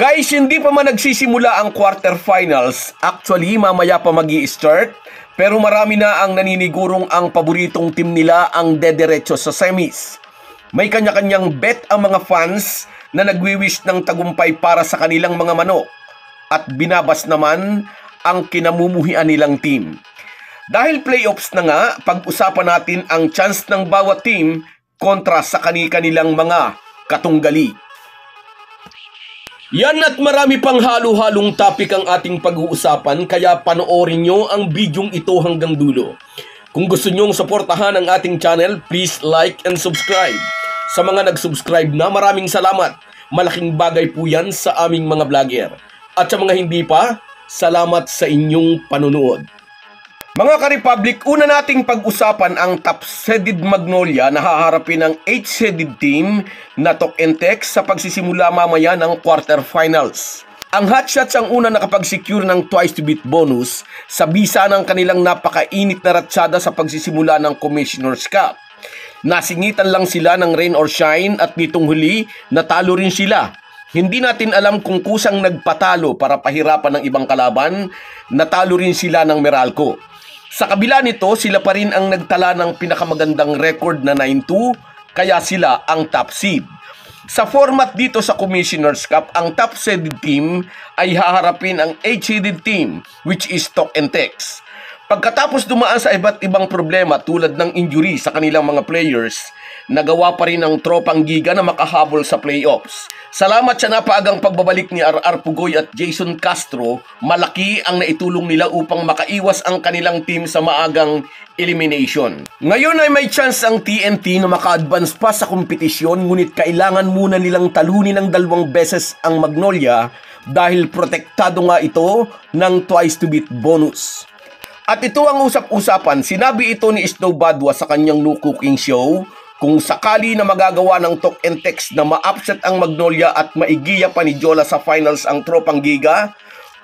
Guys, hindi pa man nagsisimula ang quarterfinals. Actually, mamaya pa mag start Pero marami na ang naninigurong ang paboritong team nila ang dederecho sa semis. May kanya-kanyang bet ang mga fans na nagwiwish ng tagumpay para sa kanilang mga manok. At binabas naman ang kinamumuhian nilang team. Dahil playoffs na nga, pag-usapan natin ang chance ng bawat team kontra sa kani-kanilang mga katunggali. Yan at marami pang halo-halong topic ang ating pag-uusapan kaya panoorin nyo ang bidyong ito hanggang dulo. Kung gusto nyong suportahan ang ating channel, please like and subscribe. Sa mga nag-subscribe na maraming salamat. Malaking bagay po yan sa aming mga vlogger. At sa mga hindi pa, salamat sa inyong panunood. Mga ka-Republic, una nating pag-usapan ang top-seeded Magnolia na haharapin ng 8-seeded team na Tok Tex sa pagsisimula mamaya ng quarterfinals. Ang Hotshots ang una nakapag-secure ng twice to beat bonus sa bisa ng kanilang napakainit na ratsada sa pagsisimula ng Commissioner's Cup. Nasingitan lang sila ng rain or shine at nitong huli natalo rin sila hindi natin alam kung kusang nagpatalo para pahirapan ng ibang kalaban, natalo rin sila ng Meralco. Sa kabila nito, sila pa rin ang nagtala ng pinakamagandang record na 9-2, kaya sila ang top seed. Sa format dito sa Commissioner's Cup, ang top seeded team ay haharapin ang 8-seeded team, which is Tok and Tex. Pagkatapos dumaan sa iba't ibang problema tulad ng injury sa kanilang mga players, nagawa pa rin ng tropang giga na makahabol sa playoffs. Salamat sa napaagang pagbabalik ni RR Pugoy at Jason Castro, malaki ang naitulong nila upang makaiwas ang kanilang team sa maagang elimination. Ngayon ay may chance ang TNT na maka-advance pa sa kompetisyon ngunit kailangan muna nilang talunin ng dalawang beses ang Magnolia dahil protektado nga ito ng twice to beat bonus. At ito ang usap-usapan, sinabi ito ni Snow Badwa sa kanyang No Cooking Show kung sakali na magagawa ng talk and text na ma-upset ang Magnolia at maigiya pa ni Jola sa finals ang tropang giga,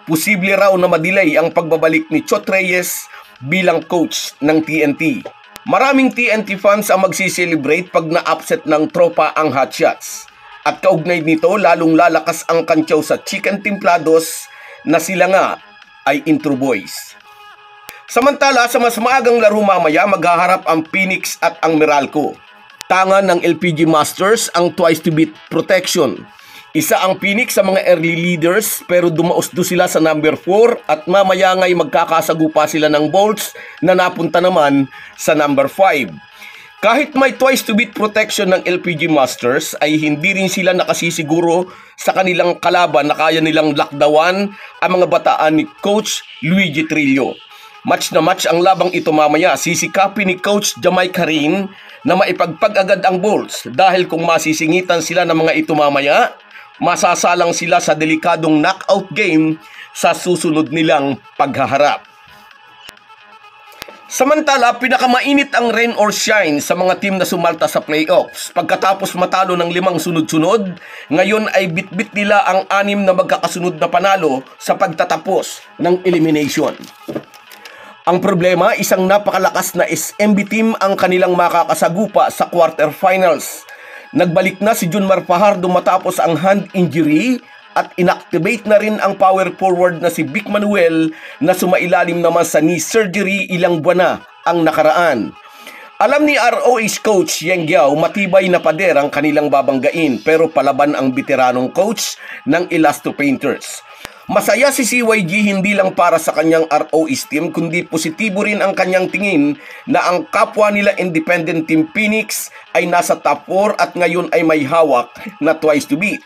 posible raw na madelay ang pagbabalik ni Chot Reyes bilang coach ng TNT. Maraming TNT fans ang magsiselebrate pag na-upset ng tropa ang hotshots. At kaugnay nito, lalong lalakas ang kantyaw sa Chicken Templados na sila nga ay intro boys. Samantala, sa mas maagang laro mamaya, maghaharap ang Phoenix at ang Meralco. Tangan ng LPG Masters ang twice to beat protection. Isa ang Phoenix sa mga early leaders pero dumaos do sila sa number 4 at mamaya nga'y magkakasagupa sila ng bolts na napunta naman sa number 5. Kahit may twice to beat protection ng LPG Masters ay hindi rin sila nakasisiguro sa kanilang kalaban na kaya nilang lakdawan ang mga bataan ni Coach Luigi Trillo. Match na match ang labang ito mamaya. Sisikapin ni Coach Jamaica rin na maipagpag agad ang Bulls dahil kung masisingitan sila ng mga ito mamaya, masasalang sila sa delikadong knockout game sa susunod nilang paghaharap. Samantala, pinakamainit ang rain or shine sa mga team na sumalta sa playoffs. Pagkatapos matalo ng limang sunod-sunod, ngayon ay bitbit nila ang anim na magkakasunod na panalo sa pagtatapos ng elimination. Ang problema, isang napakalakas na SMB team ang kanilang makakasagupa sa quarterfinals. Nagbalik na si Junmar Fajardo matapos ang hand injury at inactivate na rin ang power forward na si Vic Manuel na sumailalim naman sa knee surgery ilang buwan na ang nakaraan. Alam ni ROH coach Yang Giao matibay na pader ang kanilang babanggain pero palaban ang veteranong coach ng Elasto Painters. Masaya si CYG hindi lang para sa kanyang RO team kundi positibo rin ang kanyang tingin na ang kapwa nila independent team Phoenix ay nasa top 4 at ngayon ay may hawak na twice to beat.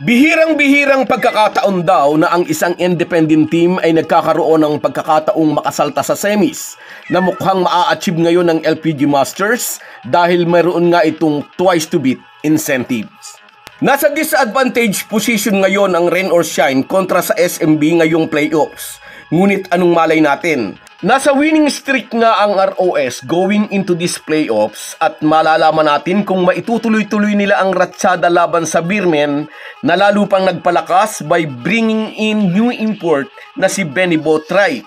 Bihirang-bihirang pagkakataon daw na ang isang independent team ay nagkakaroon ng pagkakataong makasalta sa semis na mukhang maa-achieve ngayon ng LPG Masters dahil mayroon nga itong twice to beat incentives. Nasa disadvantage position ngayon ang Rain or Shine kontra sa SMB ngayong playoffs. Ngunit anong malay natin? Nasa winning streak nga ang ROS going into these playoffs at malalaman natin kung maitutuloy-tuloy nila ang ratsada laban sa Beermen na lalo pang nagpalakas by bringing in new import na si Benny Botray.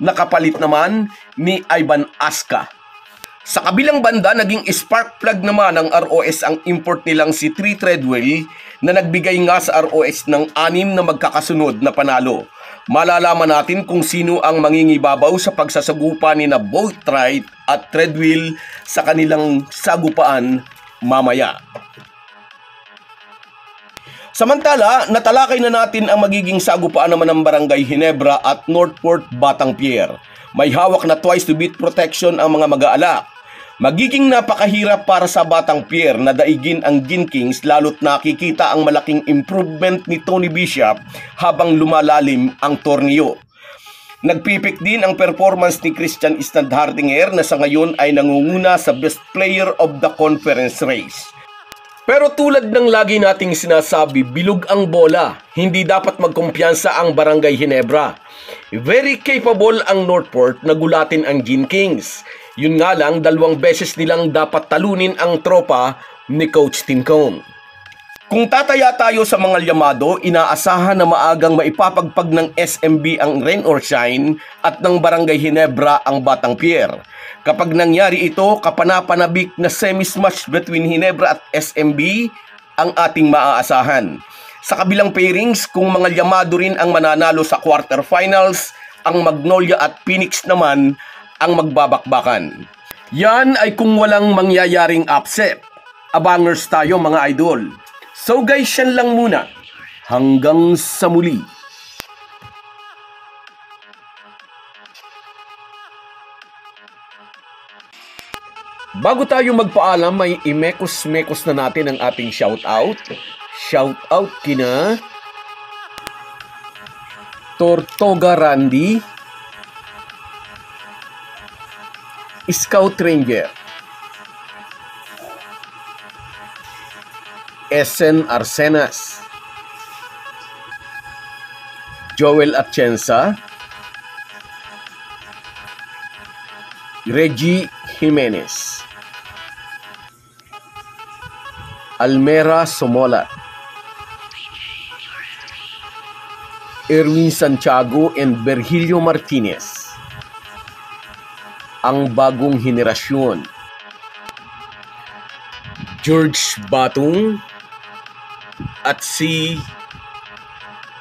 Nakapalit naman ni Ivan Aska. Sa kabilang banda, naging spark plug naman ng ROS ang import nilang si Tree Treadwell na nagbigay nga sa ROS ng anim na magkakasunod na panalo. Malalaman natin kung sino ang mangingibabaw sa pagsasagupa ni na Boatwright at Treadwell sa kanilang sagupaan mamaya. Samantala, natalakay na natin ang magiging sagupaan naman ng Barangay Hinebra at Northport Batang Pier. May hawak na twice to beat protection ang mga mag-aala. Magiging napakahirap para sa Batang Pier na daigin ang Ginkings lalo't nakikita ang malaking improvement ni Tony Bishop habang lumalalim ang torneo. Nagpipik din ang performance ni Christian Standhardinger na sa ngayon ay nangunguna sa Best Player of the Conference race. Pero tulad ng lagi nating sinasabi, bilog ang bola. Hindi dapat magkumpiyansa ang Barangay Hinebra. Very capable ang Northport na gulatin ang Gin Kings. Yun nga lang, dalawang beses nilang dapat talunin ang tropa ni Coach Tincon. Kung tataya tayo sa mga llamado, inaasahan na maagang maipapagpag ng SMB ang Rain or Shine at ng Barangay Hinebra ang Batang Pier. Kapag nangyari ito, kapanapanabik na semi-smash between Hinebra at SMB ang ating maaasahan. Sa kabilang pairings, kung mga llamado rin ang mananalo sa quarterfinals, ang Magnolia at Phoenix naman ang magbabakbakan. Yan ay kung walang mangyayaring upset. Abangers tayo mga idol. So guys, yan lang muna. Hanggang sa muli. Bago tayo magpaalam, may imekos-mekos na natin ang ating shoutout. Shoutout kina Tortoga Randy, Scout Ranger, Esen Arsenas, Joel Atienza, Reggie Jimenez, Almera Somola, Erwin Santiago and Virgilio Martinez. Ang bagong henerasyon. George Batong at si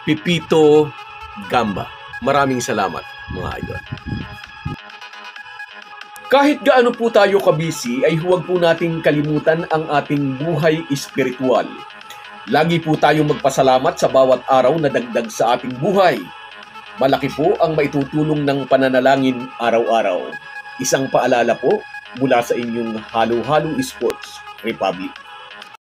Pipito Gamba. Maraming salamat mga idol. Kahit gaano po tayo kabisi ay huwag po nating kalimutan ang ating buhay espiritual. Lagi po tayong magpasalamat sa bawat araw na dagdag sa ating buhay. Malaki po ang maitutulong ng pananalangin araw-araw. Isang paalala po mula sa inyong Halo Halo Sports Republic.